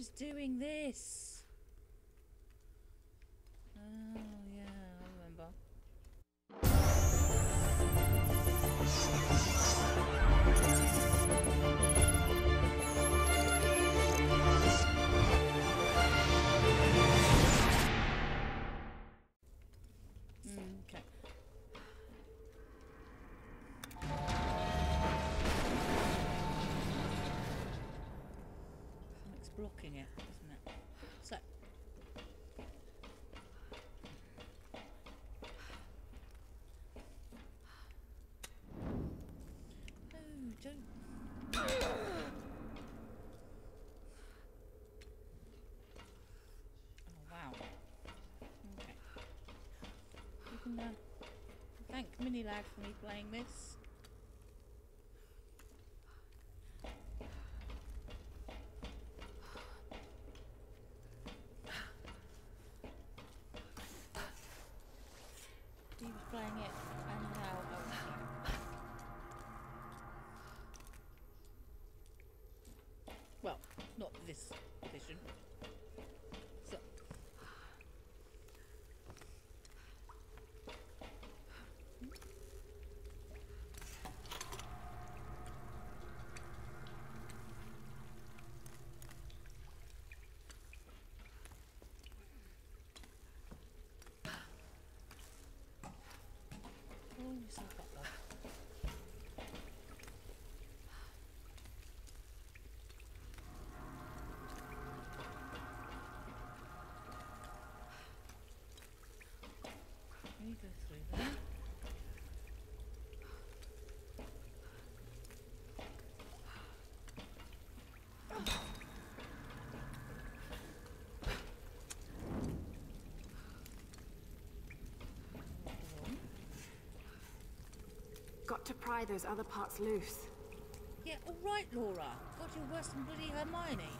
was doing this. Blocking it, isn't it? So. No, don't. Oh, wow. Okay. You can uh, thank Minilag for me playing this. He was playing it and now I was playing it. Well, not this edition. So. Pull yourself up, love. You go through there. Got to pry those other parts loose. Yeah, all right, Laura. Got you're worse than bloody Hermione.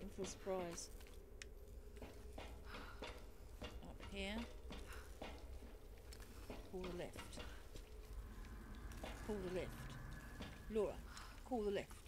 in for a surprise. Up here. Call the left. Call the left. Laura, call the left.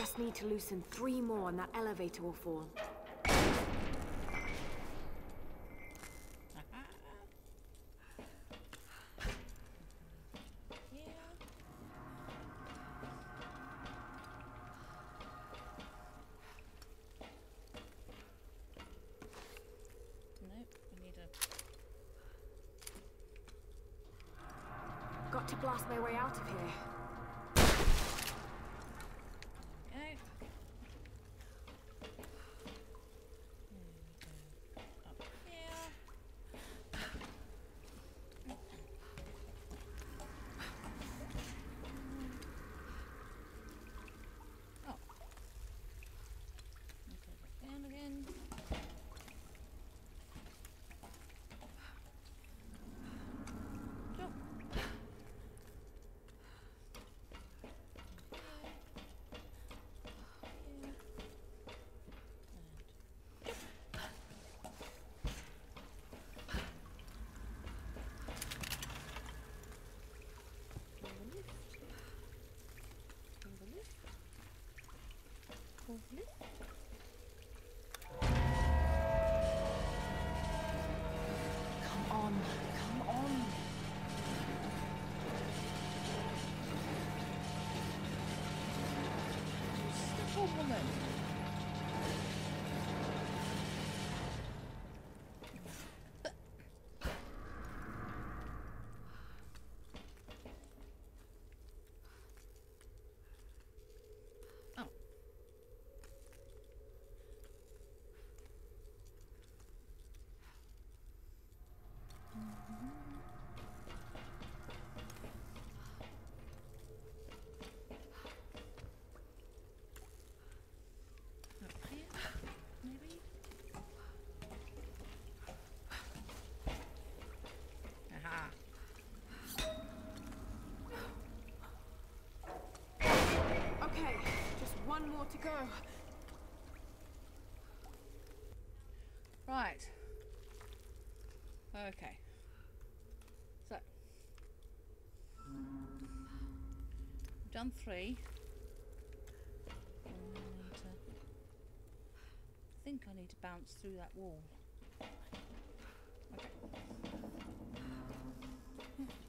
Just need to loosen three more and that elevator will fall. Aha. We need a Got to blast my way out of here. time. Done three. And I I think I need to bounce through that wall. Okay.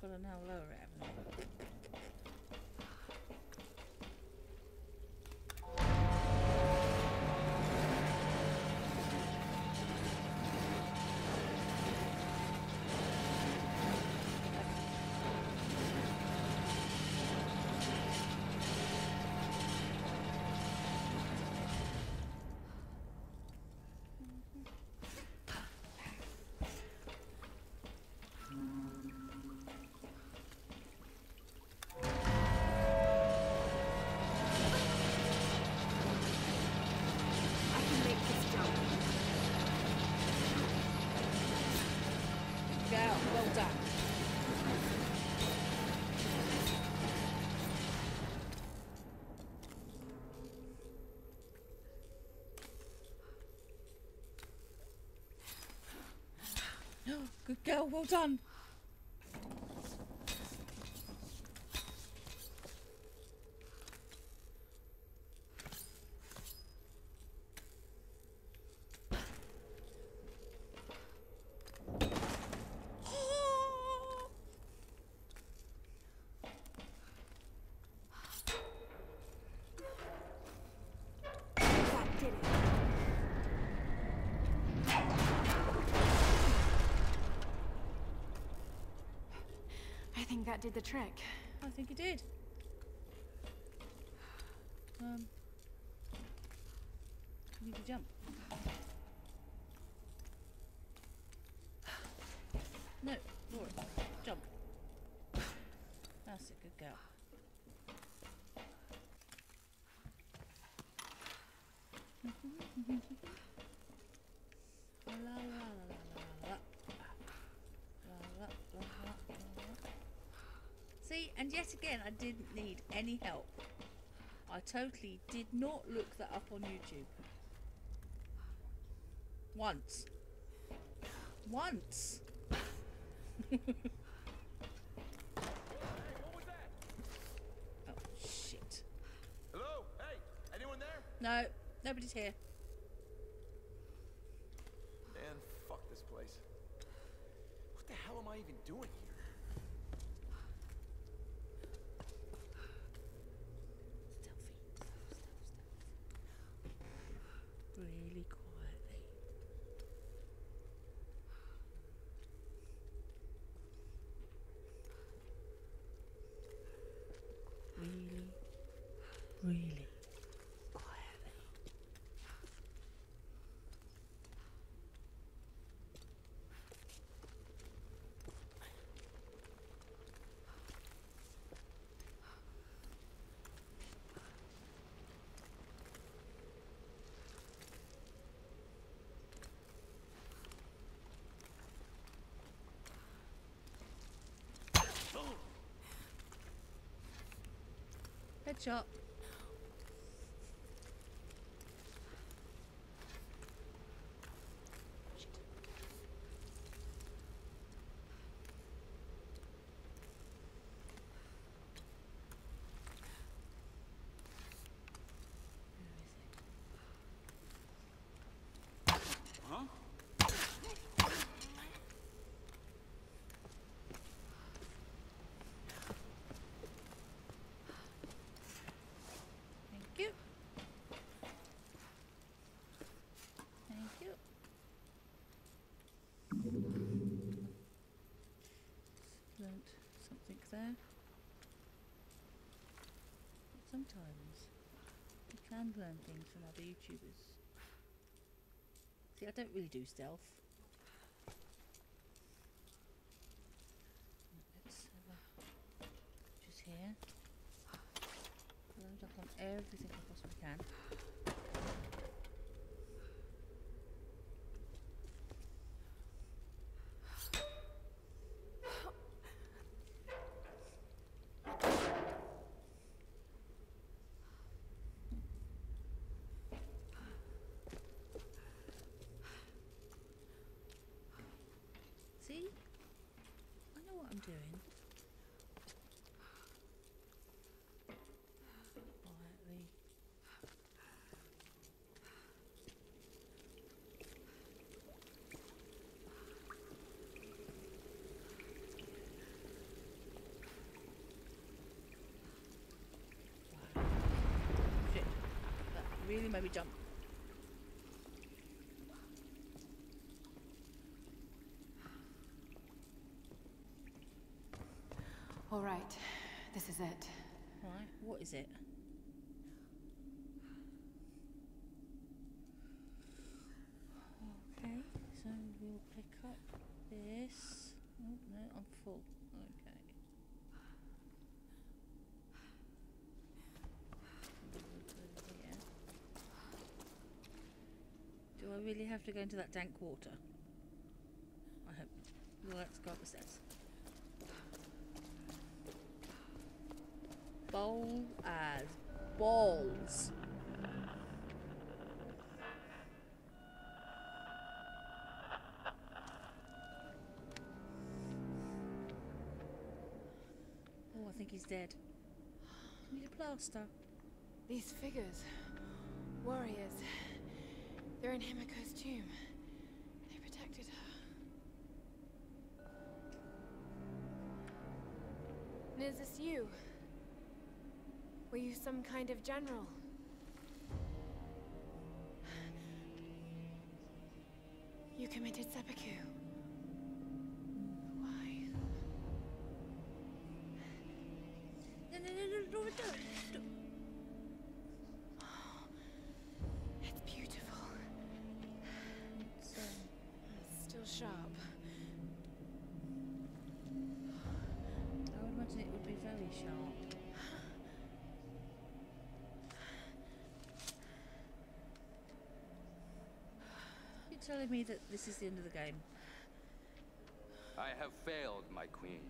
Oh, I've got to Good girl, well done. That did it. I think that did the trick. I think it did. Um, you need to jump. No, Laura, jump. That's a good girl. La, la, la, la, la, la. La, la, la, la, la. And yet again, I didn't need any help. I totally did not look that up on YouTube. Once. Once. oh, shit. Hello? Hey, anyone there? No, nobody's here. Man, fuck this place. What the hell am I even doing here? 就. There. But sometimes you can learn things from other YouTubers. See, I don't really do stealth. Let's have a just here. Load up on everything I possibly can. See? I know what I'm doing. Quietly. Wow. Shit. That really made me jump. All right, this is it. Right, what is it? Okay, so we'll pick up this. Oh no, I'm full. Okay. Do I really have to go into that dank water? I hope. Well, let's go up the stairs. Bowl as balls. Oh, I think he's dead. Need a plaster. These figures. Warriors. They're in Himiko's tomb. They protected her. And is this you? Were you some kind of general? You committed seppuku. Why? No, no, no, no, no, no, telling me that this is the end of the game? I have failed, my queen.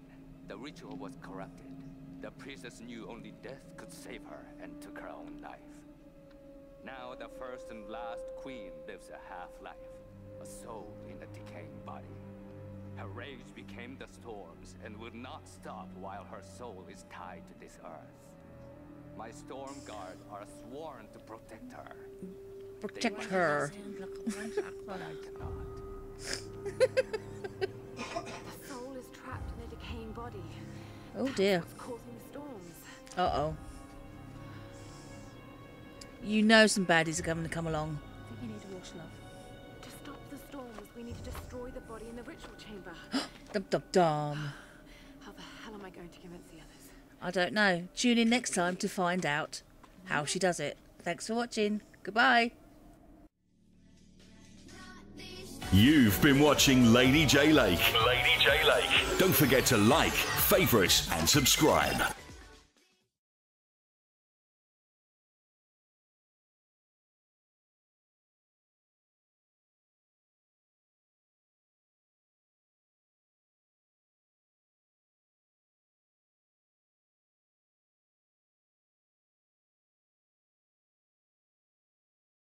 The ritual was corrupted. The priestess knew only death could save her and took her own life. Now the first and last queen lives a half-life, a soul in a decaying body. Her rage became the storms and will not stop while her soul is tied to this earth. My storm guard are sworn to protect her, Protect her. But I cannot. The soul is trapped in a decaying body. Oh dear. What's causing the storms? Uh oh. You know some baddies are going to come along. I think you need to wash love. To stop the storms, we need to destroy the body in the ritual chamber. Dum dum dum. How the hell am I going to convince the others? I don't know. Tune in next time to find out how she does it. Thanks for watching. Goodbye. You've been watching Lady J Lake. Lady J Lake. Don't forget to like, favourite, and subscribe.